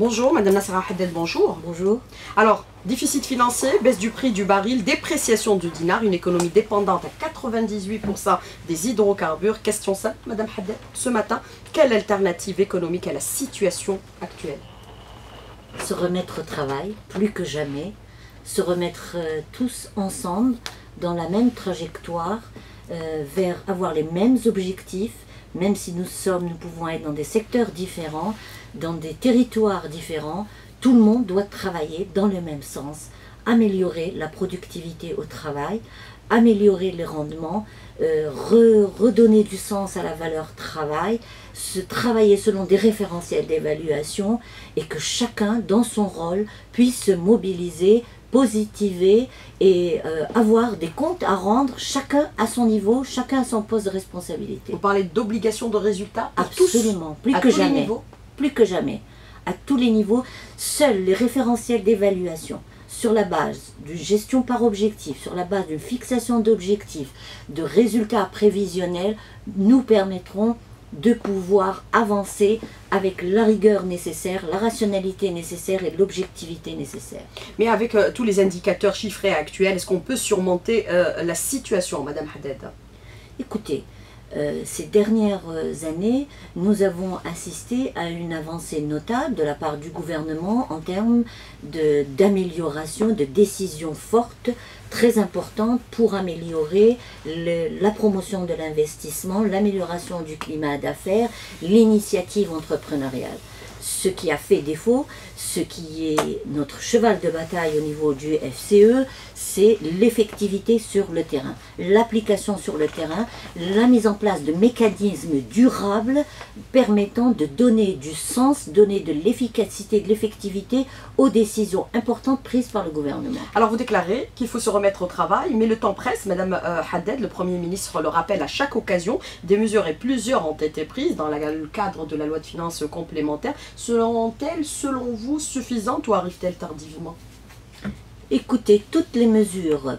Bonjour, Madame Nassara Haddad, bonjour. Bonjour. Alors, déficit financier, baisse du prix du baril, dépréciation du dinar, une économie dépendante à 98% des hydrocarbures. Question simple, Madame Haddad, ce matin, quelle alternative économique à la situation actuelle? Se remettre au travail, plus que jamais, se remettre euh, tous ensemble dans la même trajectoire euh, vers avoir les mêmes objectifs, même si nous sommes, nous pouvons être dans des secteurs différents, dans des territoires différents, tout le monde doit travailler dans le même sens, améliorer la productivité au travail, améliorer les rendements, euh, redonner du sens à la valeur travail, se travailler selon des référentiels d'évaluation et que chacun, dans son rôle, puisse se mobiliser positiver et euh, avoir des comptes à rendre, chacun à son niveau, chacun à son poste de responsabilité. Vous parlez d'obligation de résultats Absolument, plus que jamais. Plus que jamais. À tous les niveaux, seuls les référentiels d'évaluation sur la base d'une gestion par objectif, sur la base d'une fixation d'objectifs, de résultats prévisionnels, nous permettront de pouvoir avancer avec la rigueur nécessaire, la rationalité nécessaire et l'objectivité nécessaire. Mais avec euh, tous les indicateurs chiffrés actuels, est-ce qu'on peut surmonter euh, la situation, Madame Haddad? Écoutez, euh, ces dernières années, nous avons assisté à une avancée notable de la part du gouvernement en termes d'amélioration, de, décisions fortes, très importantes pour améliorer la promotion de l'investissement, l'amélioration du climat d'affaires, l'initiative entrepreneuriale. Ce qui a fait défaut, ce qui est notre cheval de bataille au niveau du FCE, c'est l'effectivité sur le terrain, l'application sur le terrain, la mise en place de mécanismes durables permettant de donner du sens, donner de l'efficacité, de l'effectivité aux décisions importantes prises par le gouvernement. Alors vous déclarez qu'il faut se remettre au travail, mais le temps presse. Madame euh, Haddad, le Premier ministre, le rappelle à chaque occasion. Des mesures et plusieurs ont été prises dans le cadre de la loi de finances complémentaire. Seront-elles, selon vous, suffisantes ou arrivent-elles tardivement? Écoutez toutes les mesures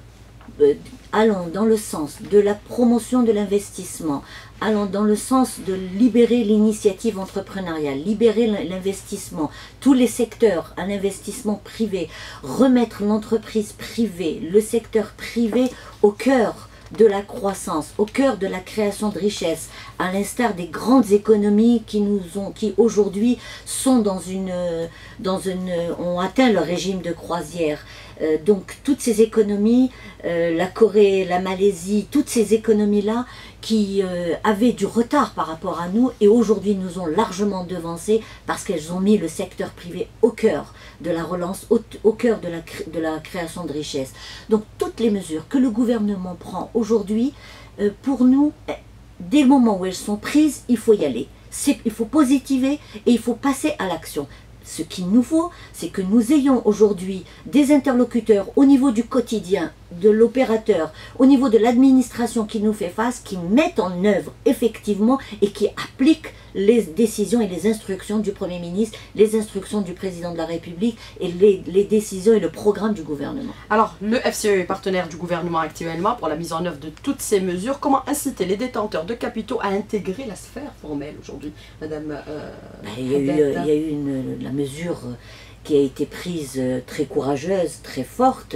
euh, allant dans le sens de la promotion de l'investissement, allant dans le sens de libérer l'initiative entrepreneuriale, libérer l'investissement, tous les secteurs à l'investissement privé, remettre l'entreprise privée, le secteur privé au cœur de la croissance, au cœur de la création de richesses, à l'instar des grandes économies qui nous ont, aujourd'hui sont dans une, dans ont atteint le régime de croisière. Euh, donc toutes ces économies, euh, la Corée, la Malaisie, toutes ces économies-là qui euh, avaient du retard par rapport à nous et aujourd'hui nous ont largement devancé parce qu'elles ont mis le secteur privé au cœur de la relance, au, cœur de la, création de richesses. Donc toutes les mesures que le gouvernement prend aujourd'hui, pour nous, eh, dès le moment où elles sont prises, il faut y aller. Il faut positiver et il faut passer à l'action. Ce qu'il nous faut, c'est que nous ayons aujourd'hui des interlocuteurs au niveau du quotidien, de l'opérateur, au niveau de l'administration qui nous fait face, qui mettent en œuvre effectivement et qui appliquent les décisions et les instructions du Premier ministre, les instructions du Président de la République et les, décisions et le programme du gouvernement. Alors, le FCE est partenaire du gouvernement actuellement pour la mise en œuvre de toutes ces mesures. Comment inciter les détenteurs de capitaux à intégrer la sphère formelle aujourd'hui, Madame euh, ben, il, y a eu, il, y a eu, une, la mesure qui a été prise euh, très courageuse, très forte,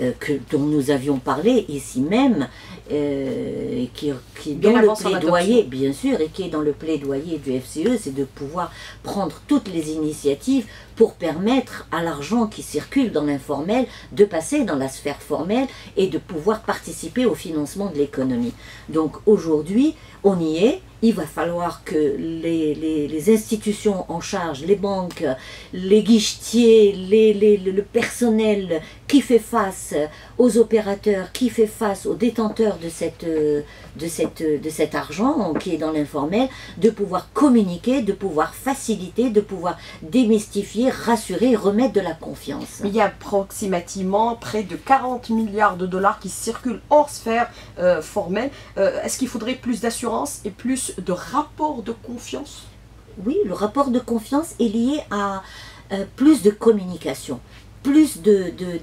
euh, que, dont nous avions parlé ici même, euh, qui, dans le plaidoyer, bien sûr, et qui est dans le plaidoyer du FCE, c'est de pouvoir prendre toutes les initiatives pour permettre à l'argent qui circule dans l'informel de passer dans la sphère formelle et de pouvoir participer au financement de l'économie. Donc aujourd'hui, on y est, il va falloir que les, les, institutions en charge, les banques, les guichetiers, les, le personnel qui fait face aux opérateurs, qui fait face aux détenteurs de, cette, de, cette, de cet argent qui est dans l'informel, de pouvoir communiquer, de pouvoir faciliter, de pouvoir démystifier, rassurer, remettre de la confiance. Il y a approximativement près de 40 milliards de dollars qui circulent hors sphère euh, formelle. Euh, est-ce qu'il faudrait plus d'assurance et plus de rapport de confiance? Oui, le rapport de confiance est lié à euh, plus de communication. Plus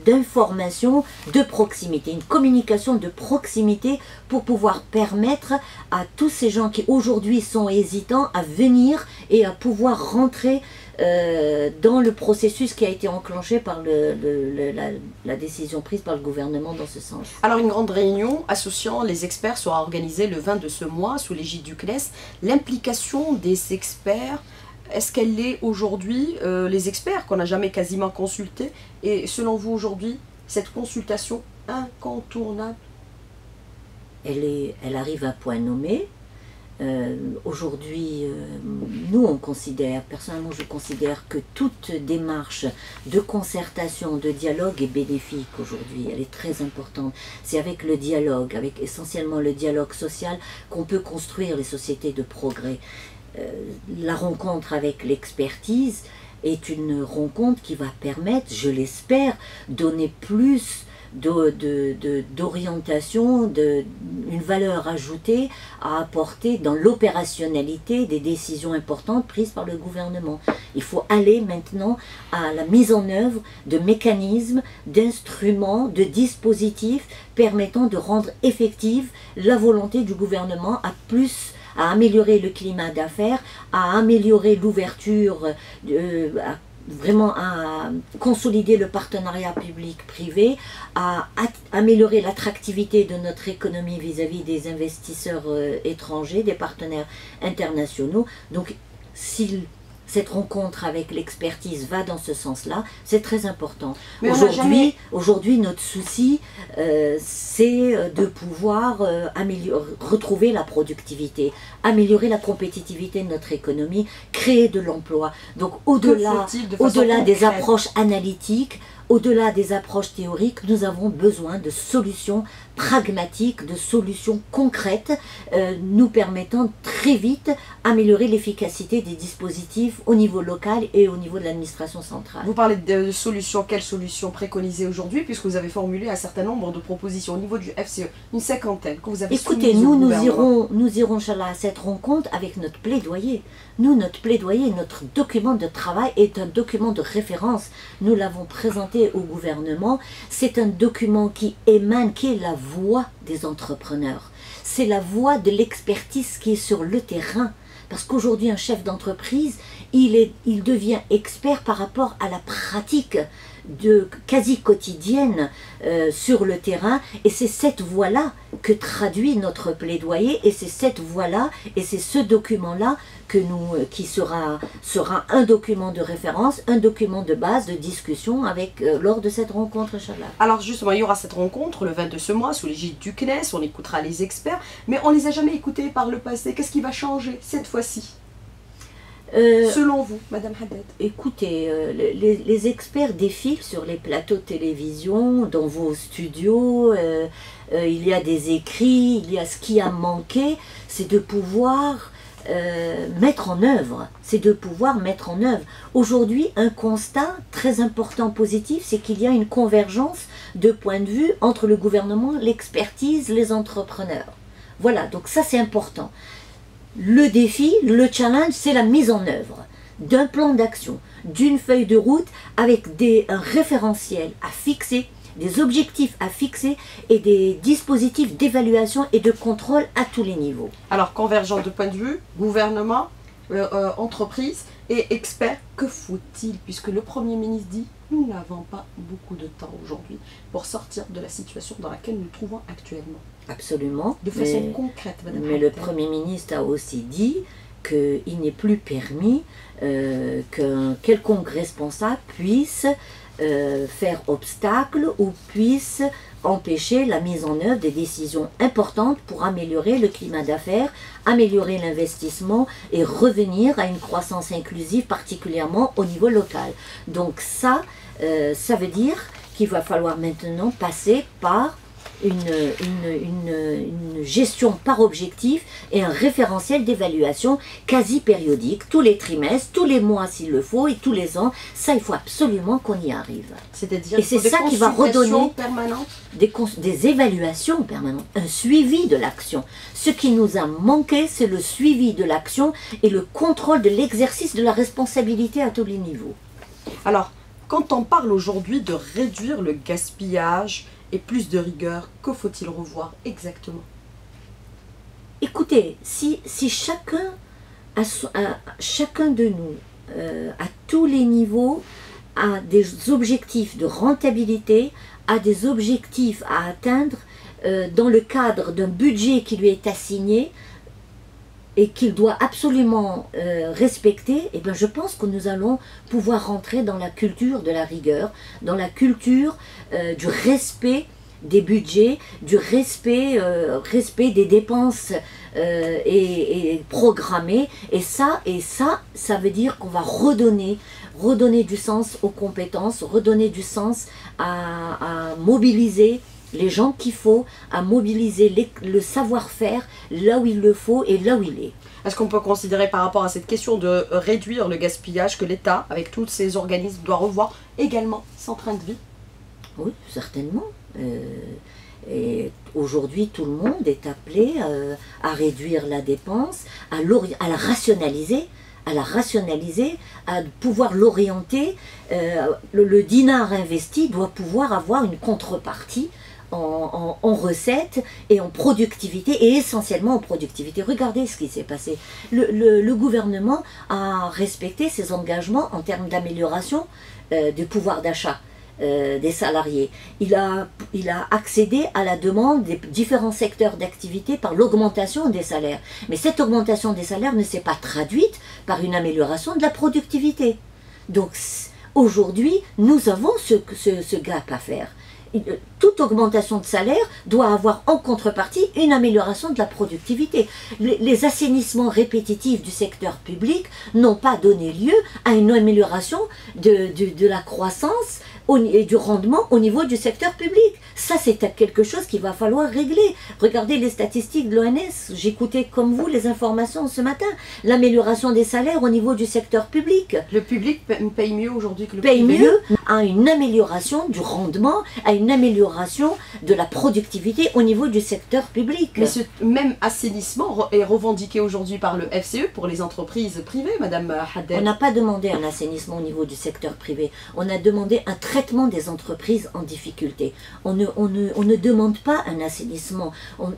d'informations de, de proximité, une communication de proximité pour pouvoir permettre à tous ces gens qui aujourd'hui sont hésitants à venir et à pouvoir rentrer euh, dans le processus qui a été enclenché par la, décision prise par le gouvernement dans ce sens. Alors une grande réunion associant les experts sera organisée le 20 de ce mois sous l'égide du CNES. L'implication des experts, est-ce qu'elle est aujourd'hui, euh, les experts qu'on n'a jamais quasiment consultés, et selon vous aujourd'hui, cette consultation incontournable elle arrive à point nommé. Euh, aujourd'hui, euh, nous, on considère, personnellement, je considère que toute démarche de concertation, de dialogue est bénéfique aujourd'hui. Elle est très importante. C'est avec le dialogue, avec essentiellement le dialogue social, qu'on peut construire les sociétés de progrès. Euh, la rencontre avec l'expertise est une rencontre qui va permettre, je l'espère, donner plus d'orientation, une valeur ajoutée à apporter dans l'opérationnalité des décisions importantes prises par le gouvernement. Il faut aller maintenant à la mise en œuvre de mécanismes, d'instruments, de dispositifs permettant de rendre effective la volonté du gouvernement à plus à améliorer le climat d'affaires, à améliorer l'ouverture, euh, vraiment à consolider le partenariat public-privé, à, améliorer l'attractivité de notre économie vis-à-vis des investisseurs euh, étrangers, des partenaires internationaux. Donc, s'il cette rencontre avec l'expertise va dans ce sens-là, c'est très important. Aujourd'hui, notre souci, euh, c'est euh, de pouvoir euh, améliorer, retrouver la productivité, améliorer la compétitivité de notre économie, créer de l'emploi. Donc au-delà, au-delà des approches analytiques, au-delà des approches théoriques, nous avons besoin de solutions pragmatiques, de solutions concrètes, euh, nous permettant très vite améliorer l'efficacité des dispositifs au niveau local et au niveau de l'administration centrale. Vous parlez de solutions, quelles solutions préconiser aujourd'hui, puisque vous avez formulé un certain nombre de propositions au niveau du FCE, une cinquantaine que vous avez Écoutez, nous, nous irons, nous irons, à cette rencontre avec notre plaidoyer. Nous, notre plaidoyer, notre document de travail est un document de référence. Nous l'avons présenté au gouvernement. C'est un document qui émane, qui est la voix des entrepreneurs. C'est la voix de l'expertise qui est sur le terrain. Parce qu'aujourd'hui, un chef d'entreprise, il, est, il devient expert par rapport à la pratique de quasi quotidienne euh, sur le terrain et c'est cette voie-là que traduit notre plaidoyer et c'est cette voie-là et c'est ce document-là que nous euh, qui sera sera un document de référence, un document de base de discussion avec euh, lors de cette rencontre Inch'Allah. Alors justement, il y aura cette rencontre le 22 ce mois sous l'égide du CNES, on écoutera les experts, mais on les a jamais écoutés par le passé. Qu'est-ce qui va changer cette fois-ci? Euh, Selon vous, Madame Haddad Écoutez, euh, les, experts défilent sur les plateaux de télévision, dans vos studios, euh, il y a des écrits, il y a ce qui a manqué, c'est de pouvoir mettre en œuvre, c'est de pouvoir mettre en œuvre. Aujourd'hui, un constat très important positif, c'est qu'il y a une convergence de points de vue entre le gouvernement, l'expertise, les entrepreneurs. Voilà, donc ça c'est important. Le défi, le challenge, c'est la mise en œuvre d'un plan d'action, d'une feuille de route avec des, un référentiel à fixer, des objectifs à fixer et des dispositifs d'évaluation et de contrôle à tous les niveaux. Alors, convergence de point de vue, gouvernement, euh, euh, entreprise et experts, que faut-il? Puisque le Premier ministre dit nous n'avons pas beaucoup de temps aujourd'hui pour sortir de la situation dans laquelle nous nous trouvons actuellement. Absolument. De façon concrète, Madame Mais le Premier ministre a aussi dit qu'il n'est plus permis euh, qu'un quelconque responsable puisse euh, faire obstacle ou puisse empêcher la mise en œuvre des décisions importantes pour améliorer le climat d'affaires, améliorer l'investissement et revenir à une croissance inclusive, particulièrement au niveau local. Donc ça, euh, ça veut dire qu'il va falloir maintenant passer par une, gestion par objectif et un référentiel d'évaluation quasi périodique, tous les trimestres, tous les mois s'il le faut et tous les ans. Ça, il faut absolument qu'on y arrive. C'est-à-dire et c'est ça qui va redonner des, des évaluations permanentes, un suivi de l'action. Ce qui nous a manqué, c'est le suivi de l'action et le contrôle de l'exercice de la responsabilité à tous les niveaux. Alors, quand on parle aujourd'hui de réduire le gaspillage et plus de rigueur, que faut-il revoir exactement? Écoutez, si, si chacun, a, chacun de nous, euh, à tous les niveaux, a des objectifs de rentabilité, a des objectifs à atteindre euh, dans le cadre d'un budget qui lui est assigné, et qu'il doit absolument euh, respecter, eh bien je pense que nous allons pouvoir rentrer dans la culture de la rigueur, dans la culture du respect des budgets, du respect, euh, respect des dépenses euh, et, programmées. Et ça, et ça, ça veut dire qu'on va redonner du sens aux compétences, redonner du sens à, mobiliser les gens qu'il faut, à mobiliser le savoir-faire là où il le faut et là où il est. Est-ce qu'on peut considérer par rapport à cette question de réduire le gaspillage que l'État, avec tous ses organismes, doit revoir également son train de vie? Oui, certainement. Euh, et aujourd'hui, tout le monde est appelé euh, à réduire la dépense, à, à, la rationaliser, à la rationaliser, à pouvoir l'orienter. Euh, le, dinar investi doit pouvoir avoir une contrepartie en, recettes et en productivité, et essentiellement en productivité. Regardez ce qui s'est passé. Le, gouvernement a respecté ses engagements en termes d'amélioration du pouvoir d'achat. Euh, des salariés. Il a, il a accédé à la demande des différents secteurs d'activité par l'augmentation des salaires. Mais cette augmentation des salaires ne s'est pas traduite par une amélioration de la productivité. Donc aujourd'hui, nous avons ce, ce, ce gap à faire toute augmentation de salaire doit avoir en contrepartie une amélioration de la productivité. Les, assainissements répétitifs du secteur public n'ont pas donné lieu à une amélioration de la croissance et du rendement au niveau du secteur public. Ça, c'est quelque chose qu'il va falloir régler. Regardez les statistiques de l'ONS. J'écoutais comme vous les informations ce matin. L'amélioration des salaires au niveau du secteur public. Le public paye mieux aujourd'hui que le paye mieux à une amélioration du rendement, à une amélioration de la productivité au niveau du secteur public. Mais ce même assainissement est revendiqué aujourd'hui par le FCE pour les entreprises privées, Madame Haddad. On n'a pas demandé un assainissement au niveau du secteur privé. On a demandé un très des entreprises en difficulté. On ne, on ne, on ne demande pas un assainissement, on,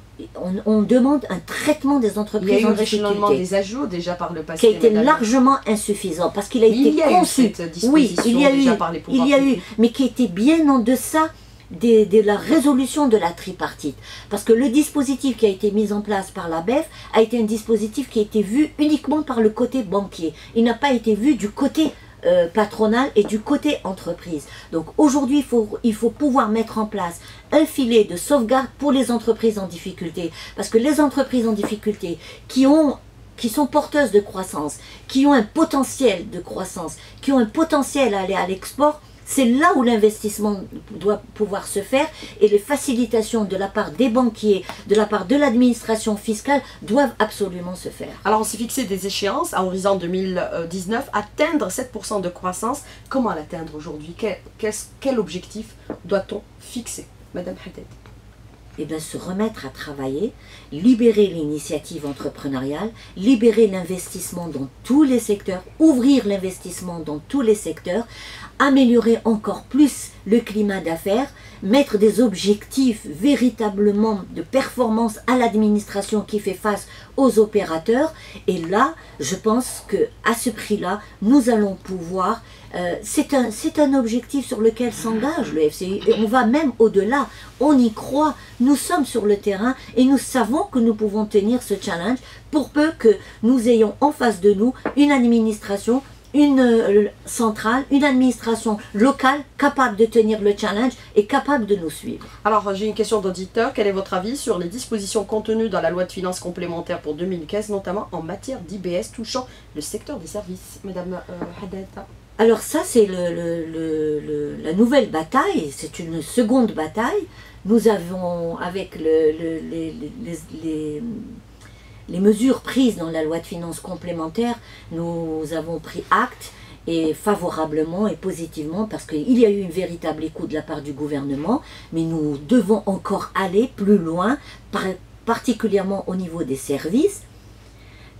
on, demande un traitement des entreprises en difficulté. Il y a eu des ajouts déjà par le passé. Qui a été largement insuffisant parce qu'il a été conçu. oui, il y a eu, il y a eu, mais qui était bien en deçà de, de, la résolution de la tripartite. Parce que le dispositif qui a été mis en place par la BEF a été un dispositif qui a été vu uniquement par le côté banquier. Il n'a pas été vu du côté euh, patronale et du côté entreprise. Donc aujourd'hui, il faut, il faut pouvoir mettre en place un filet de sauvegarde pour les entreprises en difficulté. Parce que les entreprises en difficulté qui ont qui sont porteuses de croissance, qui ont un potentiel de croissance, qui ont un potentiel à aller à l'export, c'est là où l'investissement doit pouvoir se faire et les facilitations de la part des banquiers, de la part de l'administration fiscale doivent absolument se faire. Alors on s'est fixé des échéances à horizon 2019, atteindre 7% de croissance. Comment l'atteindre aujourd'hui? Quel, objectif doit-on fixer Madame Haddad? Eh se remettre à travailler, libérer l'initiative entrepreneuriale, libérer l'investissement dans tous les secteurs, ouvrir l'investissement dans tous les secteurs, améliorer encore plus le climat d'affaires, mettre des objectifs véritablement de performance à l'administration qui fait face aux opérateurs. Et là, je pense que à ce prix-là, nous allons pouvoir. Euh, c'est un, objectif sur lequel s'engage le FCI on va même au-delà. On y croit. Nous sommes sur le terrain et nous savons que nous pouvons tenir ce challenge pour peu que nous ayons en face de nous une administration une euh, centrale, une administration locale capable de tenir le challenge et capable de nous suivre. Alors j'ai une question d'auditeur. Quel est votre avis sur les dispositions contenues dans la loi de finances complémentaire pour 2015, notamment en matière d'IBS touchant le secteur des services? Madame euh, Haddad Alors ça c'est la nouvelle bataille, c'est une seconde bataille. Nous avons avec les les mesures prises dans la loi de finances complémentaire, nous avons pris acte et favorablement et positivement parce qu'il y a eu une véritable écoute de la part du gouvernement, mais nous devons encore aller plus loin, particulièrement au niveau des services.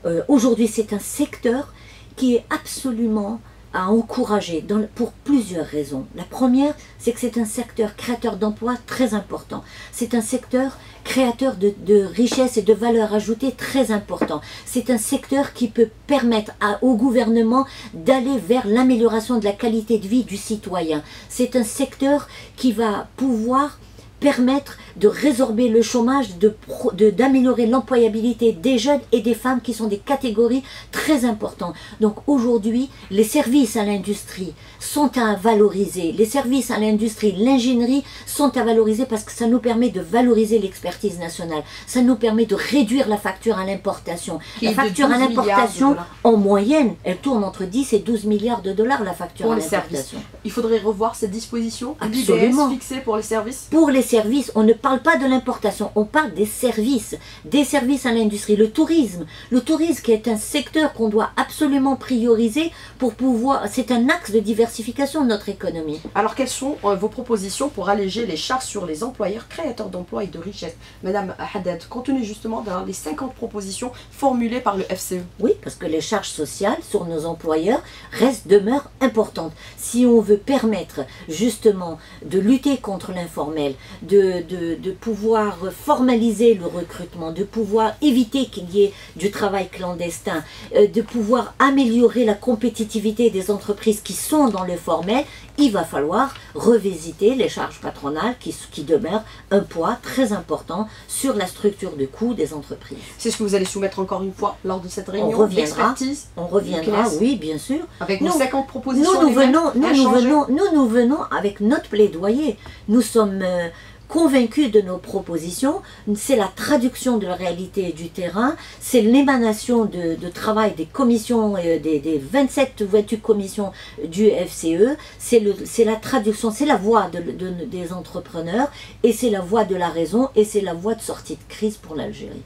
Euh, aujourd'hui, c'est un secteur qui est absolument à encourager dans- pour plusieurs raisons. La première, c'est que c'est un secteur créateur d'emplois très important. C'est un secteur créateur de, de richesses et de valeur ajoutée très important. C'est un secteur qui peut permettre à- au gouvernement d'aller vers l'amélioration de la qualité de vie du citoyen. C'est un secteur qui va pouvoir permettre de résorber le chômage, de pro- de- d'améliorer l'employabilité des jeunes et des femmes qui sont des catégories très importantes. Donc aujourd'hui, les services à l'industrie sont à valoriser. Les services à l'industrie, l'ingénierie sont à valoriser parce que ça nous permet de valoriser l'expertise nationale. Ça nous permet de réduire la facture à l'importation. La facture à 12 milliards de l'importation, en moyenne, elle tourne entre 10 et 12 milliards de dollars la facture Pour à l'importation. Il faudrait revoir cette disposition. Absolument. Fixée pour les services? Pour les services, on ne parle pas de l'importation, on parle des services, des services à l'industrie, le tourisme. Le tourisme qui est un secteur qu'on doit absolument prioriser pour pouvoir, c'est un axe de diversification de notre économie. Alors, quelles sont euh, vos propositions pour alléger les charges sur les employeurs créateurs d'emplois et de richesses? Madame Haddad, compte tenu justement dans les 50 propositions formulées par le. FCE. Oui, parce que les charges sociales sur nos employeurs restent, demeurent importantes. Si on veut permettre justement de lutter contre l'informel, de, de, de pouvoir formaliser le recrutement, de pouvoir éviter qu'il y ait du travail clandestin, euh, de pouvoir améliorer la compétitivité des entreprises qui sont dans le formel, il va falloir revisiter les charges patronales qui, qui demeurent un poids très important sur la structure de coût des entreprises. C'est ce que vous allez soumettre encore une fois lors de cette réunion reviendra. d'expertise On reviendra, oui, bien sûr. avec vos 50 propositions. Nous, nous les mêmes, venons, nous, nous inchangées. venons, nous, nous venons avec notre plaidoyer. Nous sommes euh, convaincus de nos propositions. C'est la traduction de la réalité du terrain. C'est l'émanation de, de travail des commissions, euh, des, des 27 ou 28 commissions du FCE. C'est le- c'est la traduction, c'est la voix de- de- des entrepreneurs et c'est la voix de la raison et c'est la voie de sortie de crise pour l'Algérie.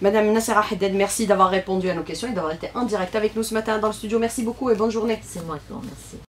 Madame Nassera Haddad, merci d'avoir répondu à nos questions et d'avoir été en direct avec nous ce matin dans le studio. Merci beaucoup et bonne journée. C'est moi qui vous remercie.